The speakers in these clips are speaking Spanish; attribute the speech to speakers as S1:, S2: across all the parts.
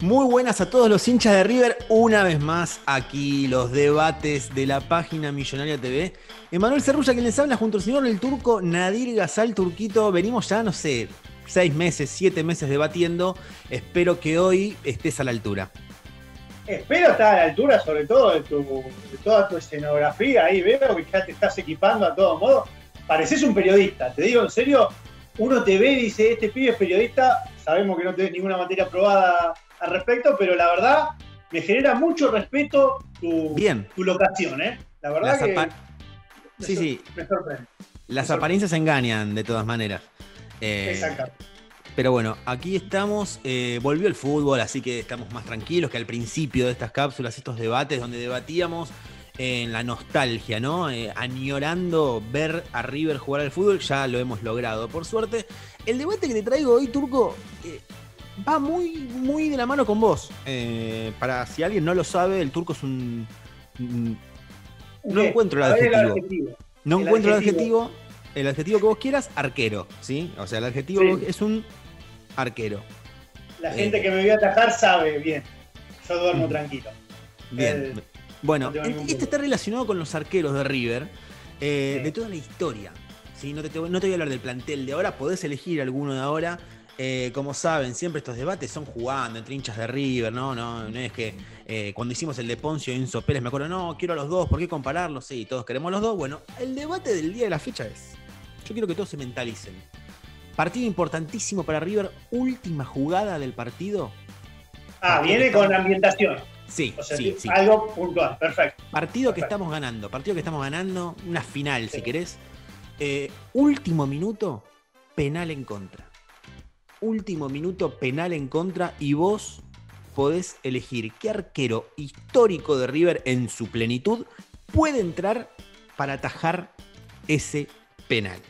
S1: Muy buenas a todos los hinchas de River, una vez más aquí los debates de la página Millonaria TV. Emanuel Cerrulla quien les habla junto al señor el turco Nadir Gazal Turquito. Venimos ya, no sé, seis meses, siete meses debatiendo. Espero que hoy estés a la altura.
S2: Espero estar a la altura, sobre todo de, toda tu escenografía. Ahí veo que ya te estás equipando a todo modo. Pareces un periodista, te digo en serio. Uno te ve y dice, este pibe es periodista. Sabemos que no tenés ninguna materia aprobada al respecto, pero la verdad me genera mucho respeto tu, tu locación, ¿eh? La verdad
S1: que sí, sí. me sorprende. Las apariencias engañan de todas maneras. Eh, Exacto. Pero bueno, aquí estamos, eh, volvió el fútbol, así que estamos más tranquilos que al principio de estas cápsulas, estos debates donde debatíamos en la nostalgia, ¿no? Eh, añorando ver a River jugar al fútbol, ya lo hemos logrado, por suerte. El debate que te traigo hoy, Turco, va muy, muy de la mano con vos. Eh, para si alguien no lo sabe, el turco es un. no encuentro el adjetivo. No encuentro el adjetivo. El adjetivo que vos quieras, arquero. ¿sí? O sea, el adjetivo es un arquero.
S2: La gente que me a atajar sabe bien. Yo duermo mm. tranquilo.
S1: Bien. bueno, este está relacionado con los arqueros de River, eh, de toda la historia. ¿sí? No, te, no te voy a hablar del plantel de ahora, podés elegir alguno de ahora eh, como saben, siempre estos debates son jugando entre hinchas de River, ¿no? No, no es que eh, cuando hicimos el de Poncio y Enzo Pérez me acuerdo, no, quiero a los dos, ¿por qué compararlos? Sí, todos queremos los dos. Bueno, el debate del día de la fecha es, yo quiero que todos se mentalicen. Partido importantísimo para River, última jugada del partido.
S2: Ah, viene con ambientación.
S1: Sí, sí, sí.
S2: Algo puntual, perfecto.
S1: Partido que estamos ganando, partido que estamos ganando, una final si querés. Eh, último minuto, penal en contra último minuto penal en contra y vos podés elegir qué arquero histórico de River en su plenitud puede entrar para atajar ese penal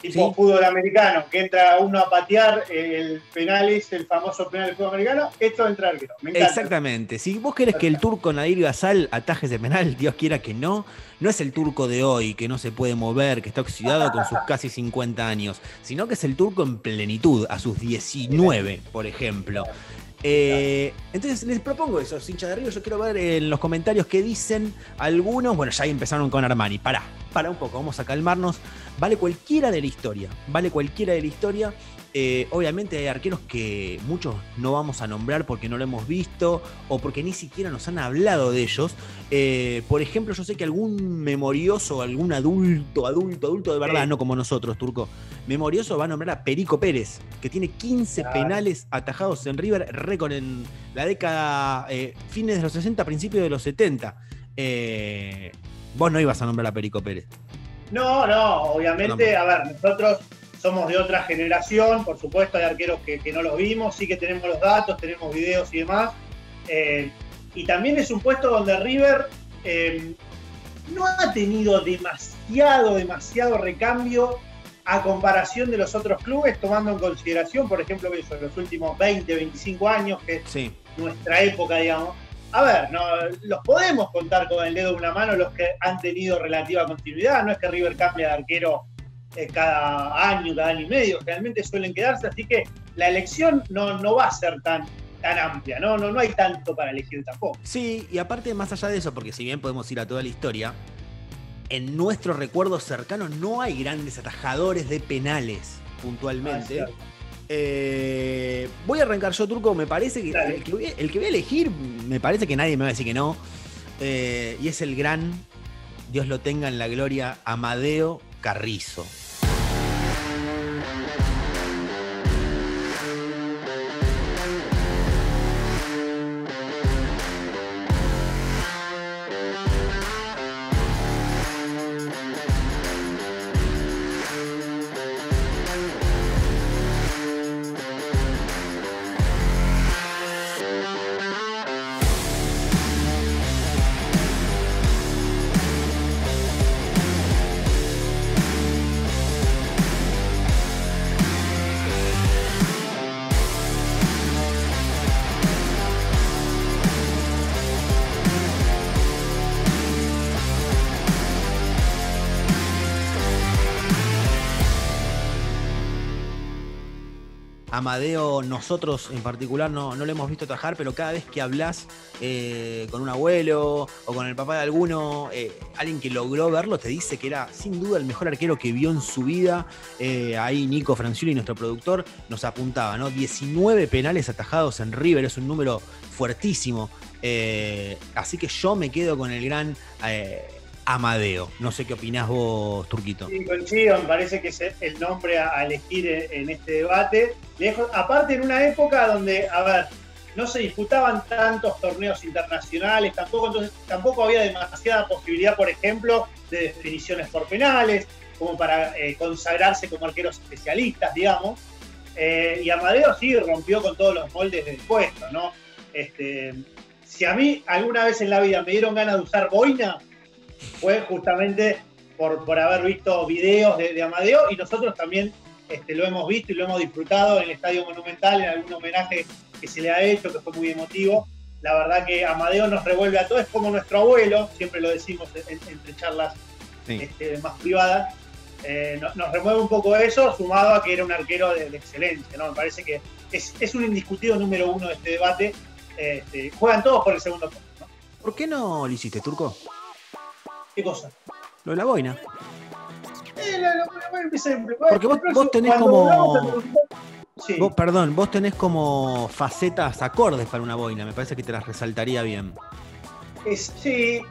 S2: tipo fútbol americano, que entra uno a patear, el penal es el famoso penal del fútbol americano, esto entra arquero.
S1: Exactamente. Si vos querés que el turco Nadir Gazal ataje ese penal, Dios quiera que no, no es el turco de hoy, que no se puede mover, que está oxidado con sus casi 50 años, sino que es el turco en plenitud, a sus 19, por ejemplo. Eh, entonces les propongo eso, hinchas de River. Yo quiero ver en los comentarios qué dicen algunos. Bueno, ya empezaron con Armani. Pará, para un poco, vamos a calmarnos. Vale cualquiera de la historia, vale cualquiera de la historia. Eh, obviamente hay arqueros que muchos no vamos a nombrar porque no lo hemos visto o porque ni siquiera nos han hablado de ellos. Eh, por ejemplo, yo sé que algún memorioso, algún adulto, adulto, adulto de verdad, no como nosotros, Turco, memorioso va a nombrar a Perico Pérez, que tiene 15 penales atajados en River, récord en la década, eh, fines de los 60, principios de los 70. Vos no ibas a nombrar a Perico Pérez.
S2: No, no, obviamente, a ver, nosotros somos de otra generación, por supuesto hay arqueros que, no los vimos, sí que tenemos los datos, tenemos videos y demás. Eh, y también es un puesto donde River eh, no ha tenido demasiado, demasiado recambio a comparación de los otros clubes, tomando en consideración, por ejemplo, que son los últimos 20, 25 años, que es nuestra época, digamos. A ver, no, los podemos contar con el dedo de una mano los que han tenido relativa continuidad, no es que River cambie de arquero eh, cada año, cada año y medio, realmente suelen quedarse, así que la elección no, no va a ser tan, tan amplia, ¿no? ¿no? No hay tanto para elegir tampoco.
S1: Sí, y aparte, más allá de eso, porque si bien podemos ir a toda la historia, en nuestro recuerdo cercano no hay grandes atajadores de penales puntualmente. Ah, eh, voy a arrancar yo, Turco. Me parece que el, que voy, a elegir, me parece que nadie me va a decir que no. Eh, y es el gran, Dios lo tenga en la gloria, Amadeo Carrizo. Amadeo, nosotros en particular no, no lo hemos visto trabajar, pero cada vez que hablas eh, con un abuelo o con el papá de alguno, eh, alguien que logró verlo, te dice que era sin duda el mejor arquero que vio en su vida. Eh, ahí Nico Franciuli, nuestro productor, nos apuntaba, ¿no? 19 penales atajados en River, es un número fuertísimo. así que yo me quedo con el gran Amadeo. No sé qué opinás vos, Turquito.
S2: Sí, coincido, me parece que es el nombre a, elegir en, este debate. aparte, en una época donde, a ver, no se disputaban tantos torneos internacionales, tampoco, tampoco había demasiada posibilidad, por ejemplo, de definiciones por penales, como para eh, consagrarse como arqueros especialistas, digamos. Eh, y Amadeo sí rompió con todos los moldes del puesto, ¿no? Este, si a mí alguna vez en la vida me dieron ganas de usar boina, fue justamente por, por haber visto videos de, Amadeo y nosotros también este, lo hemos visto y lo hemos disfrutado en el Estadio Monumental, en algún homenaje que se le ha hecho, que fue muy emotivo. La verdad que Amadeo nos revuelve a todos, es como nuestro abuelo, siempre lo decimos entre charlas este, más privadas. Eh, nos, remueve un poco eso, sumado a que era un arquero de, excelencia. ¿no? Me parece que es, un indiscutido número uno de este debate. Este, juegan todos por el segundo puesto.
S1: ¿Por qué no lo hiciste, Turco?
S2: ¿Qué cosa?
S1: Lo de la boina.
S2: Eh, la, boina
S1: Porque vos, tenés como. Vos, perdón, vos tenés como facetas acordes para una boina. Me parece que te las resaltaría bien.
S2: sí,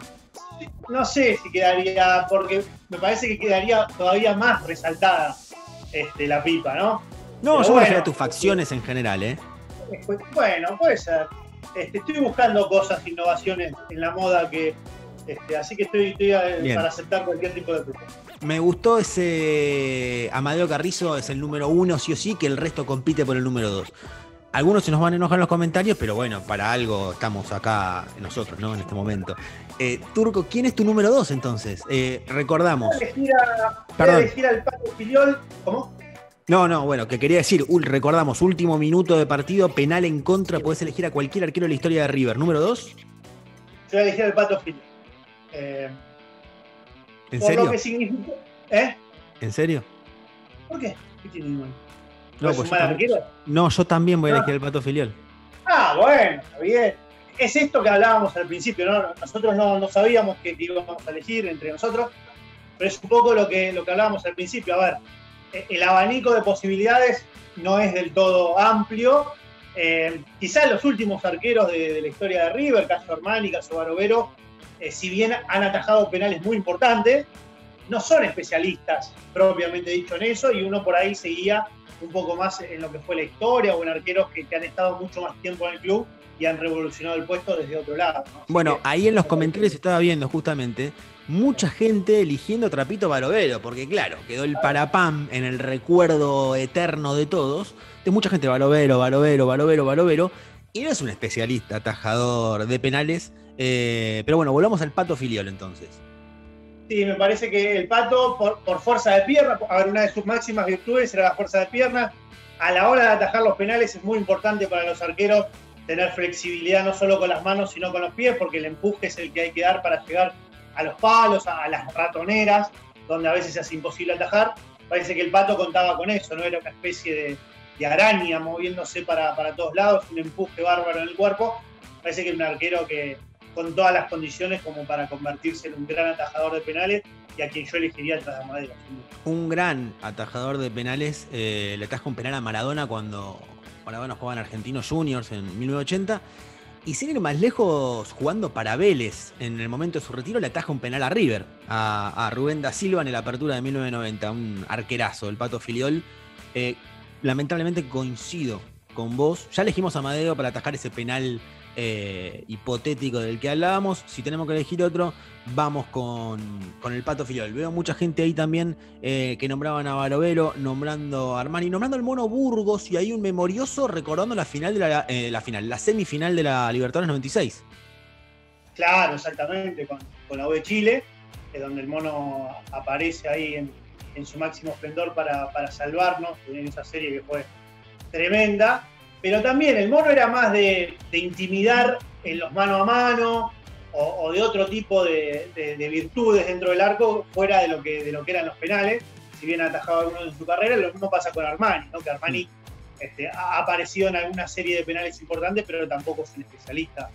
S2: no sé si quedaría, porque me parece que quedaría todavía más resaltada este, la pipa, ¿no?
S1: No, yo me a tus facciones en general, ¿eh?
S2: Bueno, puede ser. Este, estoy buscando cosas, innovaciones en la moda que, este, así que estoy, eh, para aceptar cualquier tipo de propuesta.
S1: Me gustó ese Amadeo Carrizo, es el número uno, sí o sí, que el resto compite por el número dos. Algunos se nos van a enojar en los comentarios, pero bueno, para algo estamos acá nosotros, ¿no? En este momento. Eh, Turco, ¿quién es tu número dos entonces? Eh, recordamos.
S2: Elegir, elegir al Pato Filiol. ¿Cómo?
S1: No, no, bueno, que quería decir, recordamos, último minuto de partido, penal en contra, puedes elegir a cualquier arquero de la historia de River. ¿Número dos?
S2: Yo voy a elegir al Pato Filiol. Eh,
S1: ¿En serio?
S2: ¿Eh?
S1: ¿En serio?
S2: ¿Por qué? ¿Qué tiene igual?
S1: No, pues yo no, yo también voy a elegir el pato filial.
S2: Ah, bueno, bien. Es esto que hablábamos al principio, ¿no? Nosotros no, sabíamos que íbamos a elegir entre nosotros, pero es un poco lo que, lo que hablábamos al principio. A ver, e, el abanico de posibilidades no es del todo amplio. Eh, quizás los últimos arqueros de, la historia de River, caso Armani, caso Barovero, eh, si bien han atajado penales muy importantes, no son especialistas propiamente dicho en eso y uno por ahí seguía un poco más en lo que fue la historia o en arqueros que, han estado mucho más tiempo en el club y han revolucionado el puesto desde otro lado.
S1: Bueno, ahí en los comentarios estaba viendo justamente mucha gente eligiendo Trapito Barovero, porque claro, quedó el parapam en el recuerdo eterno de todos, de mucha gente Barovero, Barovero, Barovero, Barovero, y no es un especialista atajador de penales, eh, pero bueno, volvamos al Pato Filiol entonces.
S2: Sí, me parece que el Pato, por, fuerza de pierna, a ver, una de sus máximas virtudes era la fuerza de pierna. A la hora de atajar los penales es muy importante para los arqueros tener flexibilidad no solo con las manos, sino con los pies, porque el empuje es el que hay que dar para llegar a los palos, a, las ratoneras, donde a veces es imposible atajar. Parece que el Pato contaba con eso, no era una especie de, araña moviéndose para, para todos lados, un empuje bárbaro en el cuerpo. Parece que era un arquero que, con todas las condiciones como para convertirse en un gran atajador de penales y a quien yo elegiría tras Madera.
S1: Un gran atajador de penales, eh, le ataja un penal a Maradona cuando Maradona jugaba en Argentinos Juniors en 1980. Y sin ir más lejos, jugando para Vélez, en el momento de su retiro, le ataja un penal a River, a, Rubén da Silva en la apertura de 1990, un arquerazo, el Pato Filiol. Eh, lamentablemente coincido con vos. Ya elegimos a Madeo para atajar ese penal eh, hipotético del que hablábamos. Si tenemos que elegir otro, vamos con, el Pato Filiol. Veo mucha gente ahí también eh, que nombraban a Barovero, nombrando a Armani, nombrando al Mono Burgos y hay un memorioso recordando la final de la, eh, final, la semifinal de la Libertadores 96.
S2: Claro, exactamente, con, la U de Chile, donde el mono aparece ahí en, su máximo esplendor para, para salvarnos en esa serie que fue tremenda. Pero también el mono era más de, intimidar en los mano a mano o, de otro tipo de, virtudes dentro del arco fuera de lo que, de lo que eran los penales. Si bien ha atajado algunos en su carrera, lo mismo pasa con Armani, ¿no? que Armani Este, ha aparecido en alguna serie de penales importantes, pero tampoco es un especialista,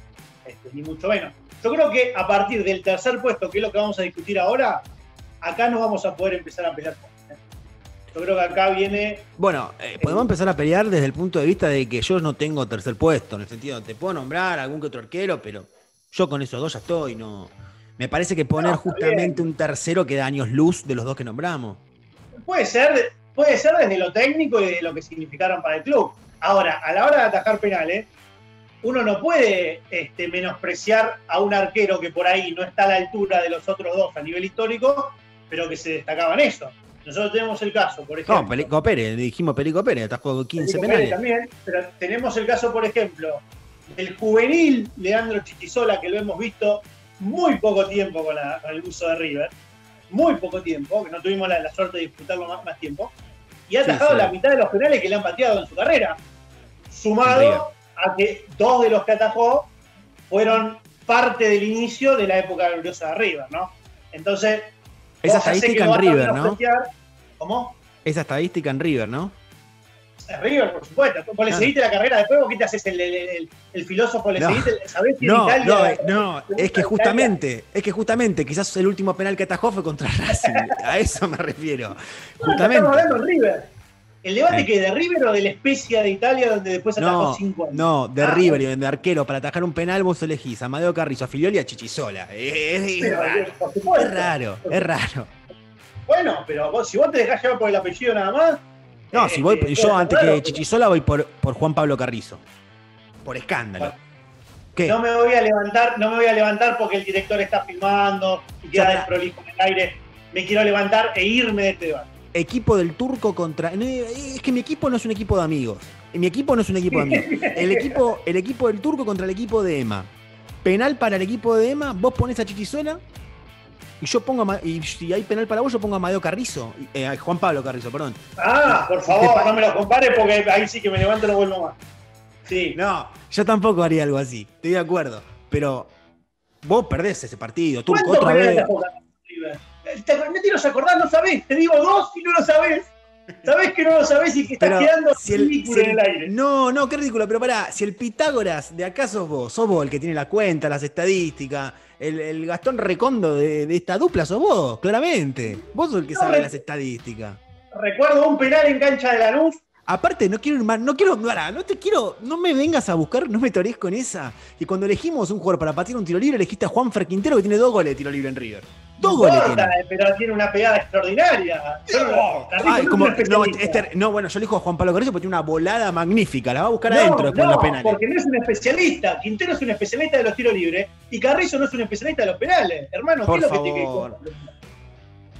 S2: este, ni mucho menos. Yo creo que a partir del tercer puesto, que es lo que vamos a discutir ahora, acá no vamos a poder empezar a pelear ¿eh? Yo creo que acá viene.
S1: Bueno, eh, podemos empezar a pelear desde el punto de vista de que yo no tengo tercer puesto, en el sentido, te puedo nombrar algún que otro arquero, pero yo con esos dos ya estoy, no. Me parece que poner justamente un tercero que da años luz de los dos que nombramos.
S2: Puede ser, puede ser desde lo técnico y de lo que significaron para el club. Ahora, a la hora de atajar penales, uno no puede este, menospreciar a un arquero que por ahí no está a la altura de los otros dos a nivel histórico, pero que se destacaba en eso. Nosotros tenemos el caso, por ejemplo.
S1: No, Pelico Pérez, dijimos Pelico Pérez, atajó 15
S2: Pelico
S1: penales.
S2: también, pero tenemos el caso, por ejemplo, del juvenil Leandro Chichisola, que lo hemos visto muy poco tiempo con, el uso de River, muy poco tiempo, que no tuvimos la, suerte de disfrutarlo más, más tiempo, y ha atajado la mitad de los penales que le han pateado en su carrera, sumado a que dos de los que atajó fueron parte del inicio de la época gloriosa de River, ¿no? Entonces,
S1: esa estadística en River, ¿no?
S2: ¿Cómo?
S1: Esa estadística en River, ¿no?
S2: River, por supuesto. Vos le seguiste la carrera después, vos qué te haces el, filósofo, le seguiste, ¿sabés que
S1: no, Italia, no, no, es que justamente, es que justamente, quizás el último penal que atajó fue contra Racing. a eso me refiero. justamente.
S2: Estamos hablando de River. ¿El debate que de River o de la especia de Italia donde después atajó cinco años?
S1: No, de ah, River y de arquero. Para atajar un penal vos elegís a Amadeo Carrizo, a Filioli y a Chichisola. Es, raro, es raro, es raro.
S2: Bueno, pero si vos te dejás llevar por el apellido nada más,
S1: no, si voy, eh, yo antes que Chichisola voy por, por Juan Pablo Carrizo. Por escándalo.
S2: No me voy a levantar, no me voy a levantar porque el director está filmando y queda desprolijo en el aire. Me quiero levantar e irme de este debate.
S1: Equipo del turco contra. Es que mi equipo no es un equipo de amigos. Mi equipo no es un equipo de amigos. El equipo, el equipo del turco contra el equipo de Emma. Penal para el equipo de Emma, vos pones a Chichisola y yo pongo, y si hay penal para vos, yo pongo a Amadeo Carrizo, eh, Juan Pablo Carrizo, perdón.
S2: Ah, por favor, no me lo compares porque ahí sí que me levanto y no vuelvo más. Sí.
S1: No, yo tampoco haría algo así, estoy de acuerdo. Pero vos perdés ese partido, tú otra vez.
S2: Me tiro a acordar, no sabés, te digo dos y no lo sabés. Sabés que no lo sabés y que estás quedando si ridículo en el aire.
S1: No, no, qué ridículo, pero pará, si el Pitágoras de acá sos vos, sos vos el que tiene la cuenta, las estadísticas, el, Gastón Recondo de, esta dupla sos vos, claramente. Vos sos el que sabe las estadísticas.
S2: Recuerdo un penal en cancha de la luz.
S1: Aparte, no quiero ir más, no quiero, no te quiero, no me vengas a buscar, no me torees con esa. Y cuando elegimos un jugador para patear un tiro libre, elegiste a Juan Quintero que tiene dos goles de tiro libre en River. Dos goles tiene.
S2: Pero tiene una pegada extraordinaria.
S1: no, bueno, yo elijo a Juan Pablo Carrizo porque tiene una volada magnífica. La va a buscar adentro después de los penales.
S2: Porque no es un especialista. Quintero es un especialista de los tiros libres y Carrizo no es un especialista de los penales. Hermano, ¿qué es lo que te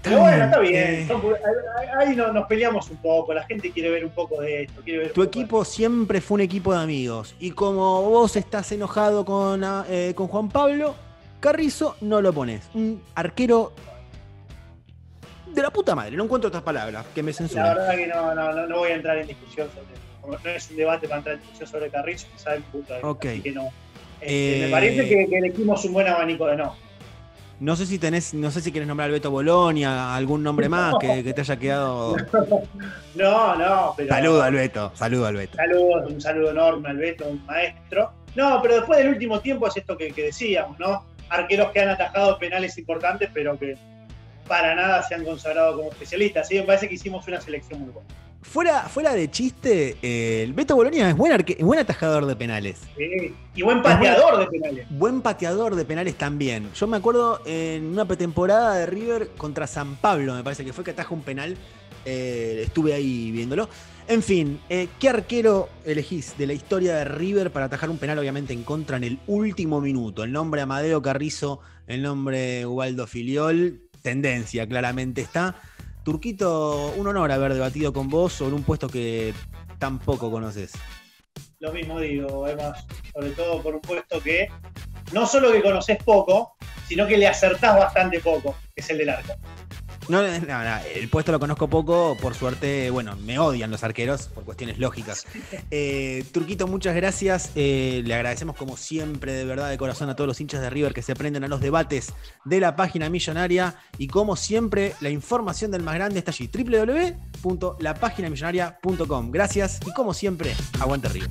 S2: pero bueno, está bien. Eh. Ahí nos peleamos un poco. La gente quiere ver un poco de esto.
S1: tu equipo siempre fue un equipo de amigos. Y como vos estás enojado con, eh, con Juan Pablo, Carrizo no lo pones. Un arquero de la puta madre. No encuentro otras palabras que me censuren.
S2: La verdad que no, no, no, voy a entrar en discusión sobre. No es un debate para entrar en discusión sobre Carrizo, que saben puta. Que no. Este, me parece que, que, elegimos un buen abanico de no.
S1: No sé si tenés, no sé si quieres nombrar al Beto Bolonia, algún nombre más que, te haya quedado.
S2: No, no,
S1: pero. Saludo al Beto, saludo al Beto.
S2: Saludos, un saludo enorme al Beto, un maestro. No, pero después del último tiempo es esto que decíamos, ¿no? Arqueros que han atajado penales importantes, pero que para nada se han consagrado como especialistas. Así me parece que hicimos una selección muy buena.
S1: Fuera, fuera de chiste, eh, el Beto Bolonia es buen, buen atajador de penales.
S2: Sí, y buen pateador de penales.
S1: Buen pateador de penales también. Yo me acuerdo en una pretemporada de River contra San Pablo, me parece que fue que ataja un penal. Eh, estuve ahí viéndolo. En fin, eh, ¿qué arquero elegís de la historia de River para atajar un penal, obviamente en contra en el último minuto? El nombre Amadeo Carrizo, el nombre Ubaldo Filiol, tendencia claramente está. Turquito, un honor haber debatido con vos sobre un puesto que tampoco conoces.
S2: Lo mismo digo, sobre todo por un puesto que no solo que conoces poco, sino que le acertás bastante poco, que es el del arco.
S1: No, no, no, el puesto lo conozco poco, por suerte, bueno, me odian los arqueros por cuestiones lógicas. Eh, Turquito, muchas gracias. Eh, le agradecemos como siempre, de verdad, de corazón a todos los hinchas de River que se prenden a los debates de la página millonaria. Y como siempre, la información del más grande está allí, www.lapaginamillonaria.com. Gracias y como siempre, aguante River.